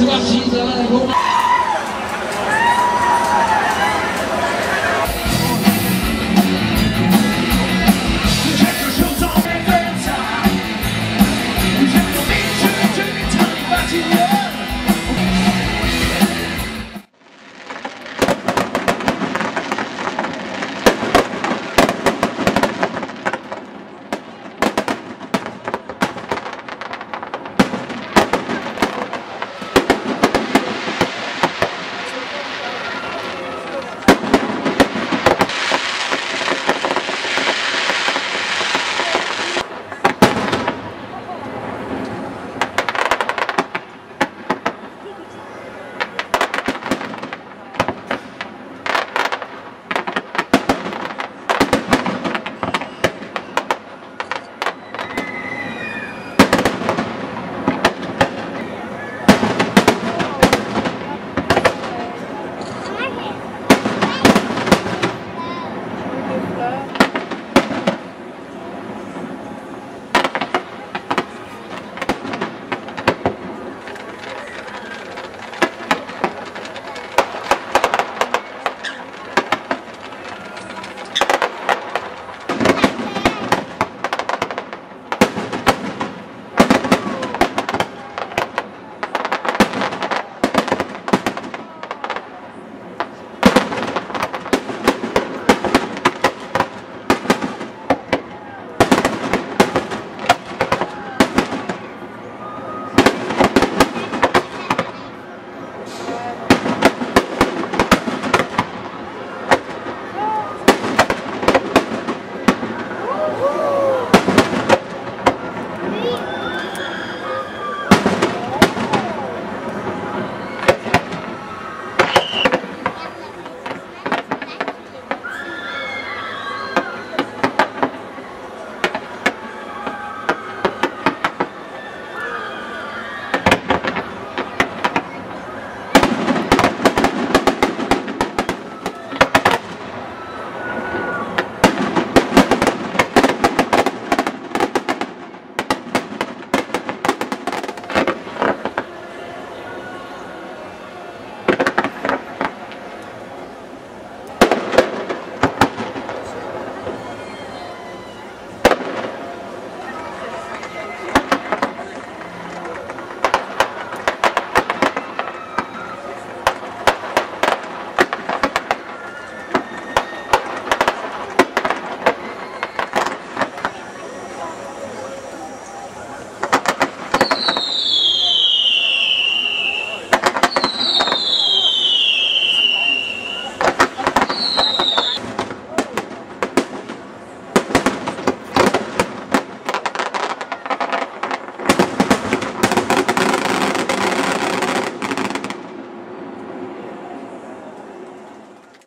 Sebastian Zalana